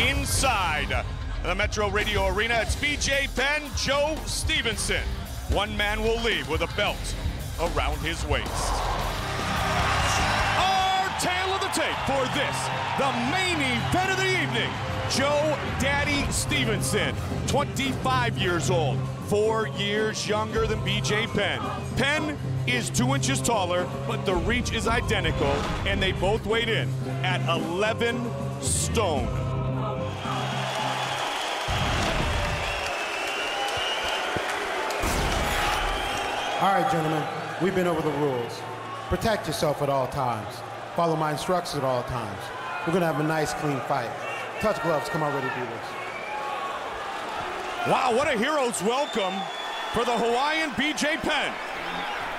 inside the Metro Radio Arena. It's BJ Penn, Joe Stevenson. One man will leave with a belt around his waist. Our tale of the tape for this, the main event of the evening. Joe Daddy Stevenson, 25 years old, four years younger than BJ Penn. Penn is two inches taller, but the reach is identical, and they both weighed in at 11 stone. All right, gentlemen, we've been over the rules. Protect yourself at all times. Follow my instructions at all times. We're gonna have a nice, clean fight. Touch gloves, come on, ready to do this. Wow, what a hero's welcome for the Hawaiian BJ Penn.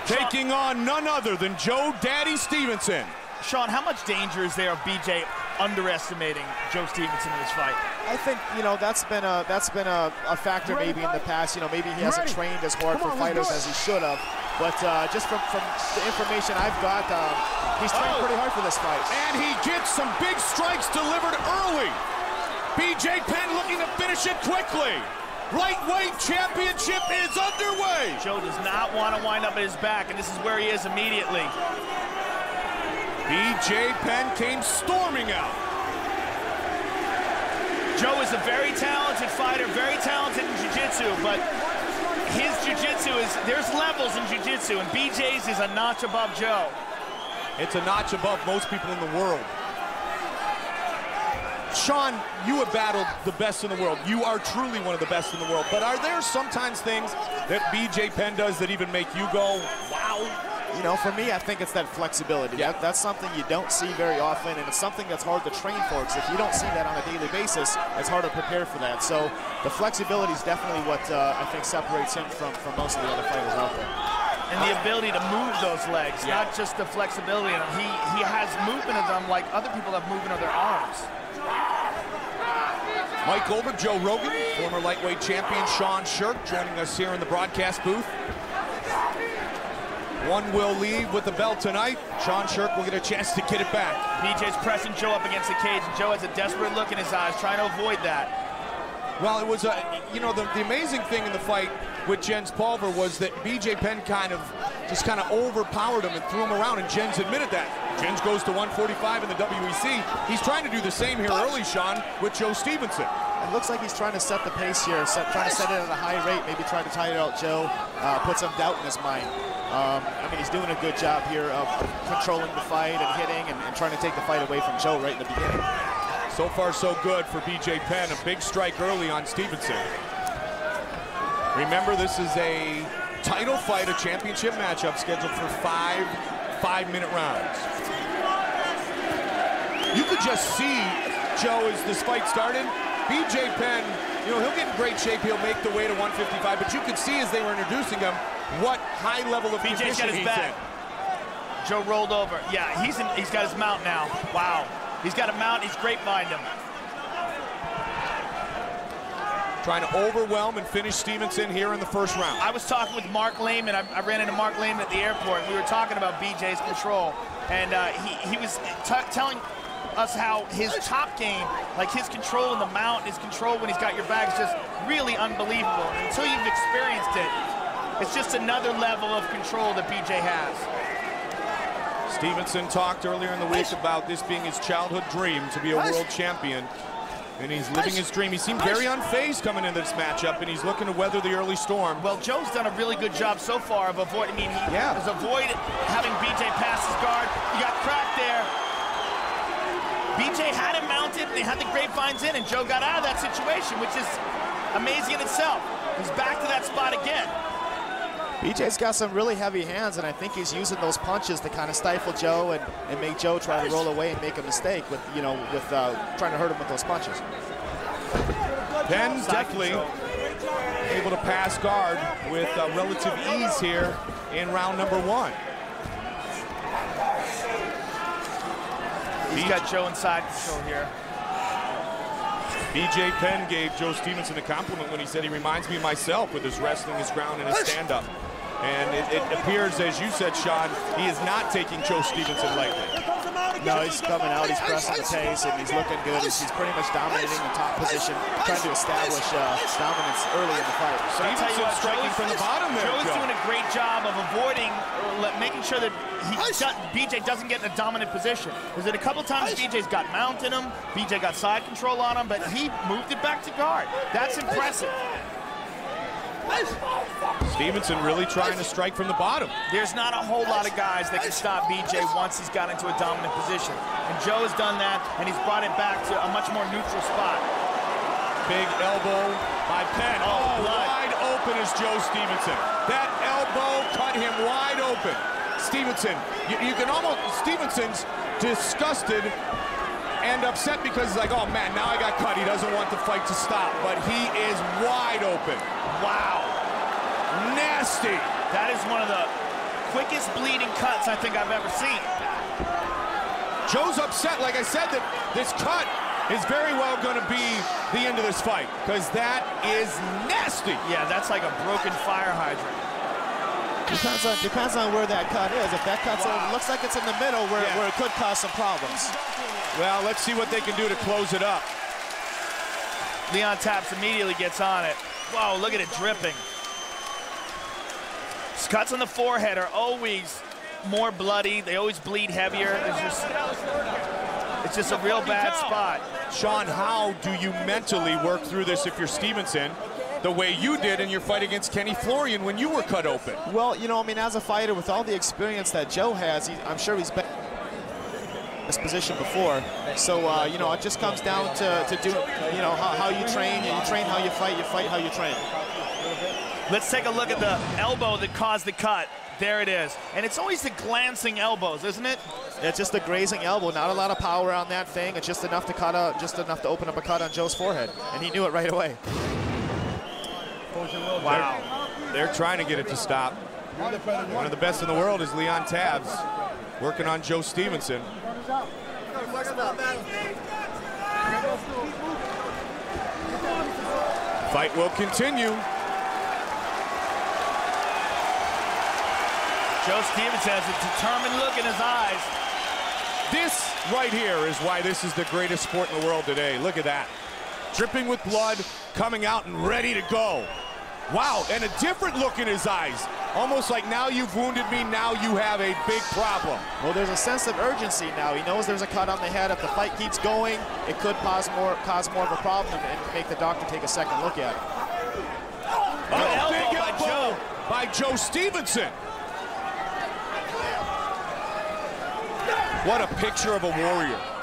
Taking on none other than Joe Daddy Stevenson. Sean, how much danger is there of BJ underestimating Joe Stevenson in this fight? I think you know that's been a that's been a, a factor maybe in the past. You know maybe he hasn't trained as hard for fighters as he should have. But uh, just from, from the information I've got, uh, he's trained Oh. pretty hard for this fight. And he gets some big strikes delivered early. BJ Penn looking to finish it quickly. Lightweight championship is underway. Joe does not want to wind up at his back, and this is where he is immediately. BJ Penn came storming out. Joe is a very talented fighter, very talented in jiu-jitsu, but his jiu-jitsu is, there's levels in jiu-jitsu, and BJ's is a notch above Joe. It's a notch above most people in the world. Sean, you have battled the best in the world. You are truly one of the best in the world. But are there sometimes things that BJ Penn does that even make you go, wow? You know, for me, I think it's that flexibility. Yeah. That, that's something you don't see very often, and it's something that's hard to train for. Because if you don't see that on a daily basis, it's hard to prepare for that. So the flexibility is definitely what uh, I think separates him from, from most of the other fighters out there. And the ability to move those legs, Yeah. not just the flexibility. And he, he has movement of them like other people have movement of their arms. Mike Goldberg, Joe Rogan, former lightweight champion Sean Sherk joining us here in the broadcast booth. One will leave with the belt tonight. Sean Sherk will get a chance to get it back. BJ's pressing Joe up against the cage, and Joe has a desperate look in his eyes, trying to avoid that. Well, it was a, you know, the, the amazing thing in the fight with Jens Pulver was that BJ Penn kind of just kind of overpowered him and threw him around, and Jens admitted that. Jens goes to 145 in the WEC. He's trying to do the same here early, Sean, with Joe Stevenson. It looks like he's trying to set the pace here, set, trying to set it at a high rate, maybe trying to tire out Joe, uh, put some doubt in his mind. Um, I mean, he's doing a good job here of, controlling the fight and hitting and, and trying to take the fight away from Joe right in the beginning. So far, so good for BJ Penn. A big strike early on Stevenson. Remember, this is a title fight, a championship matchup scheduled for five five-minute rounds. You could just see, Joe, as this fight started, BJ Penn, you know, he'll get in great shape. He'll make the way to 155, but you could see as they were introducing him what high level of BJ's got his back. in. Joe rolled over. Yeah, he's in, he's got his mount now. Wow. He's got a mount. He's grapevined him. Trying to overwhelm and finish Stevenson here in the first round. I was talking with Marc Laimon. I, I ran into Marc Laimon at the airport. We were talking about BJ's control, and uh, he, he was telling us how his top game, like his control in the mount, his control when he's got your back is just really unbelievable. And until you've experienced it, it's just another level of control that BJ has. Stevenson talked earlier in the week about this being his childhood dream to be a world champion. And he's living his dream. He seemed very unfazed coming into this matchup, and he's looking to weather the early storm. Well, Joe's done a really good job so far of avoiding. I mean, he Yeah. has avoided having BJ pass his guard. He got cracked there. BJ had him mounted. They had the grapevines in, and Joe got out of that situation, which is amazing in itself. He's back to that spot again. BJ's got some really heavy hands, and I think he's using those punches to kind of stifle Joe and, and make Joe try to roll away and make a mistake with, you know, with uh, trying to hurt him with those punches. Penn definitely able to pass guard with uh, relative ease here in round number one. He's got Joe inside control here. BJ Penn gave Joe Stevenson a compliment when he said he reminds me of myself with his wrestling, his ground, and his stand-up. And it, it appears, as you said, Sean, he is not taking Joe Stevenson lightly. No, he's coming out, he's pressing the pace, and he's looking good. He's, he's pretty much dominating the top position, trying to establish uh, dominance early in the fight. But I tell you what, striking Joe's- from the bottom there, Joe's Joe. doing a great job of avoiding, making sure that he does, BJ doesn't get in a dominant position. Because in a couple times BJ's got mount in him, BJ got side control on him, but he moved it back to guard. That's impressive. Stevenson really trying to strike from the bottom. There's not a whole lot of guys that can stop BJ once he's got into a dominant position. And Joe has done that, and he's brought it back to a much more neutral spot. Big elbow by Penn. Oh, oh blood. wide open is Joe Stevenson. That elbow cut him wide open. Stevenson, you, you can almost, Stevenson's disgusted and upset because he's like, oh man, now I got cut. He doesn't want the fight to stop, but he is wide open. Wow. Nasty. That is one of the quickest bleeding cuts I think I've ever seen. Joe's upset, like I said, that this cut is very well going to be the end of this fight because that is nasty. Yeah, that's like a broken fire hydrant. Depends on, depends on where that cut is. If that cut's Wow. looks like it's in the middle where, Yeah. where it could cause some problems. Well, let's see what they can do to close it up. Leon Tabbs immediately gets on it. Whoa, look at it dripping. Cuts on the forehead are always more bloody. They always bleed heavier. It's just, it's just a real bad spot. Sean, how do you mentally work through this if you're Stevenson the way you did in your fight against Kenny Florian when you were cut open? Well, you know, I mean, as a fighter, with all the experience that Joe has, he, I'm sure he's been this position before. So, uh, you know, it just comes down to, to do, you know, how, how you train. You train how you fight, you fight how you train. Let's take a look at the elbow that caused the cut. There it is. And it's always the glancing elbows, isn't it? It's just a grazing elbow, not a lot of power on that thing. It's just enough to cut out, just enough to open up a cut on Joe's forehead, and he knew it right away. Wow. They're trying to get it to stop. One of the best in the world is Leon Tabbs, working on Joe Stevenson. Fight will continue. Joe Stevenson has a determined look in his eyes. This right here is why this is the greatest sport in the world today. Look at that. Dripping with blood, coming out and ready to go. Wow, and a different look in his eyes. Almost like now you've wounded me, now you have a big problem. Well, there's a sense of urgency now. He knows there's a cut on the head. If the fight keeps going, it could cause more, cause more of a problem and make the doctor take a second look at it. Oh, elbow big by Joe. by Joe Stevenson. What a picture of a warrior.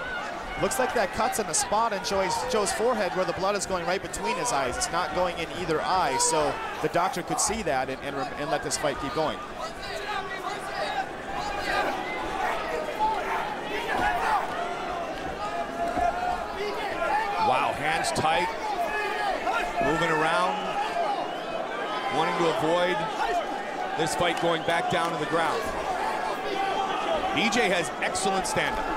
Looks like that cut's in the spot in Joe's, Joe's forehead where the blood is going right between his eyes. It's not going in either eye, so the doctor could see that and, and, and let this fight keep going. Wow, hands tight, moving around, wanting to avoid this fight going back down to the ground. BJ has excellent stand-up.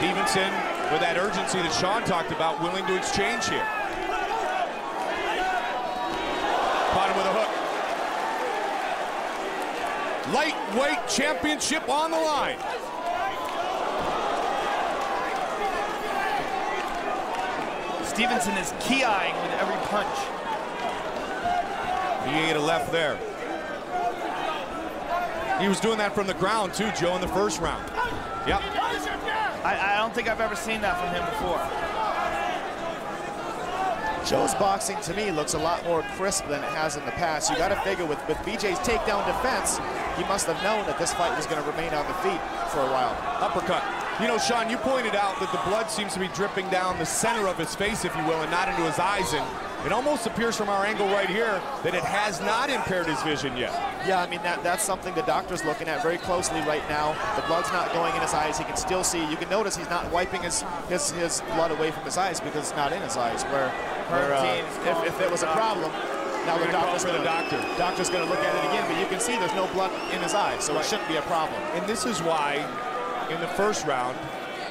Stevenson, with that urgency that Sean talked about, willing to exchange here. Caught him with a hook. Lightweight championship on the line. Stevenson is key-eyeing with every punch. He ate a left there. He was doing that from the ground too, Joe, in the first round. Yep. I, I don't think I've ever seen that from him before. Joe's boxing to me looks a lot more crisp than it has in the past. You got to figure with, with BJ's takedown defense, he must have known that this fight was going to remain on the feet for a while. Uppercut. You know, Sean, you pointed out that the blood seems to be dripping down the center of his face, if you will, and not into his eyes. And it almost appears from our angle right here that it has not impaired his vision yet. Yeah, I mean, that, that's something the doctor's looking at very closely right now. The blood's not going in his eyes. He can still see. You can notice he's not wiping his, his, his blood away from his eyes because it's not in his eyes. Where, where uh, if, if there was a problem, now the We're gonna doctor's gonna- doctor. Doctor's going to look at it again, but you can see there's no blood in his eyes, so it shouldn't be a problem. And this is why, in the first round,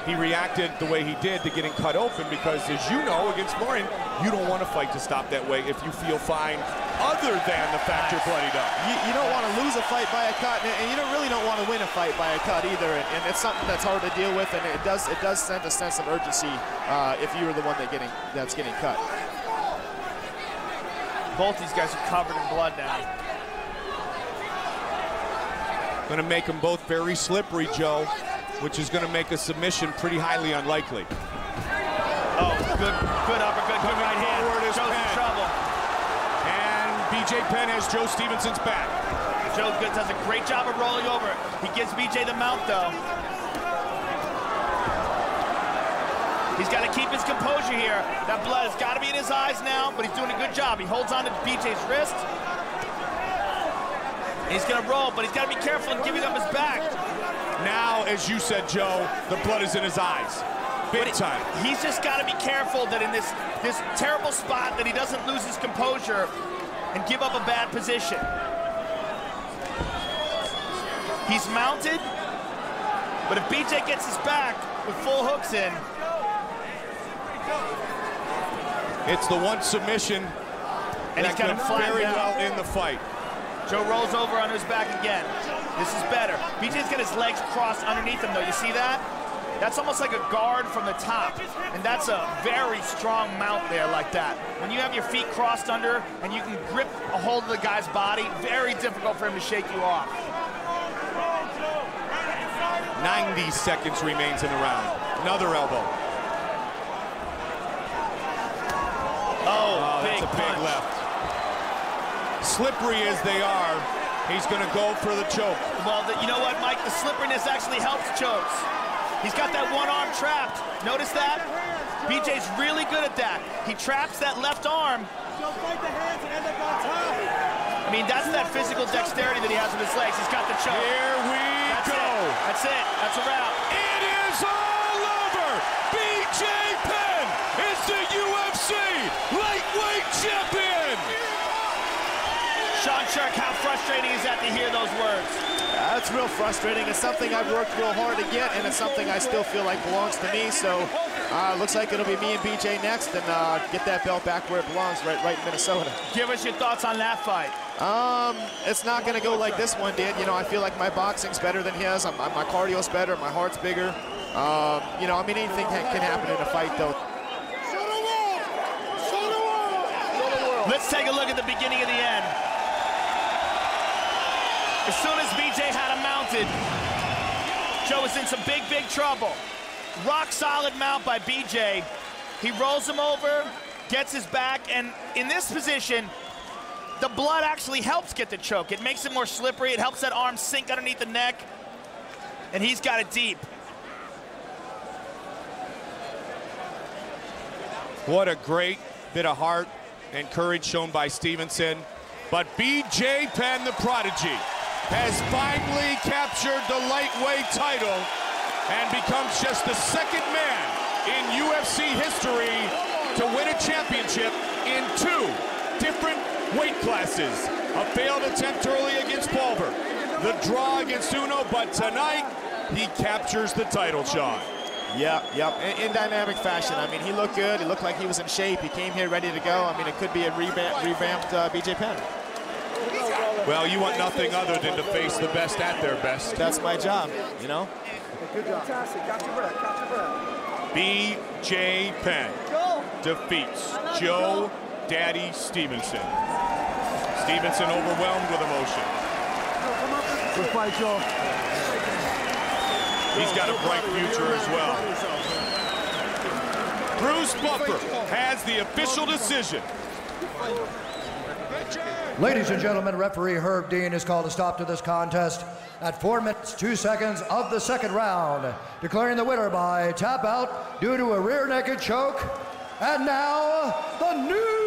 he reacted the way he did to getting cut open because, as you know, against Florian, you don't want to fight to stop that way if you feel fine other than the fact you're bloodied up. You, you don't want to lose a fight by a cut, and, and you don't really don't want to win a fight by a cut either. And, and it's something that's hard to deal with, and it does it does send a sense of urgency uh, if you were the one that getting that's getting cut. Both these guys are covered in blood now. Going to make them both very slippery, Joe, which is going to make a submission pretty highly unlikely. Oh, good, good uppercut, good right hand. forward is Joe's in trouble. And BJ Penn has Joe Stevenson's back. Joe good, does a great job of rolling over. He gives BJ the mount, though. He's got to keep his composure here. That blood has got to be in his eyes now, but he's doing a good job. He holds on to BJ's wrist. He's going to roll, but he's got to be careful in giving up his back. Now, as you said, Joe, the blood is in his eyes. Big But time. He's just got to be careful that in this, this terrible spot that he doesn't lose his composure and give up a bad position. He's mounted, but if BJ gets his back with full hooks in, It's the one submission and he's got him very out. well in the fight. Joe rolls over on his back again. This is better. BJ's got his legs crossed underneath him, though. You see that? That's almost like a guard from the top. And that's a very strong mount there like that. When you have your feet crossed under and you can grip a hold of the guy's body, very difficult for him to shake you off. 90 seconds remains in the round. Another elbow. Oh, Oh, big that's a big left. Slippery as they are, he's going to go for the choke. Well, the, you know what, Mike? The slipperiness actually helps chokes. He's got that one arm trapped. Notice that? BJ's really good at that. He traps that left arm. He'll fight the hands and end up on top. I mean, that's that physical dexterity that he has with his legs. He's got the choke. Here we That's go. it. That's it. That's a wrap. It is all over. BJ Penn is the UFC lightweight champion. Sean Sherk, how frustrating is that to hear those words? That's real frustrating. It's something I've worked real hard to get, and it's something I still feel like belongs to me. So, uh, looks like it'll be me and BJ next, and uh, get that belt back where it belongs, right, right in Minnesota. Give us your thoughts on that fight. Um, it's not going to go like this one did. You know, I feel like my boxing's better than his. I'm, my cardio's better. My heart's bigger. Um, you know, I mean, anything can, can happen in a fight, though. Let's take a look at the beginning of the end. As soon as BJ had him mounted, Joe was in some big, big trouble. Rock solid mount by BJ. He rolls him over, gets his back, and in this position, the blood actually helps get the choke. It makes it more slippery. It helps that arm sink underneath the neck, and he's got it deep. What a great bit of heart and courage shown by Stevenson. But BJ Penn, the prodigy, has finally captured the lightweight title and becomes just the second man in UFC history to win a championship in two different weight classes. A failed attempt early against Pulver, the draw against Uno, but tonight he captures the title shot. Yeah, yep. In, in dynamic fashion. I mean, he looked good. He looked like he was in shape. He came here ready to go. I mean, it could be a revamp, revamped uh, BJ Penn. Well, you want nothing other than to face the best at their best. That's my job, you know? Good job. B.J. Penn defeats Joe Daddy Stevenson. Stevenson overwhelmed with emotion. Good fight, Joe. He's got a bright future as well. Bruce Buffer has the official decision. Ladies and gentlemen, referee Herb Dean has called a stop to this contest at 4 minutes 2 seconds of the second round, declaring the winner by tap out due to a rear naked choke. And now, the new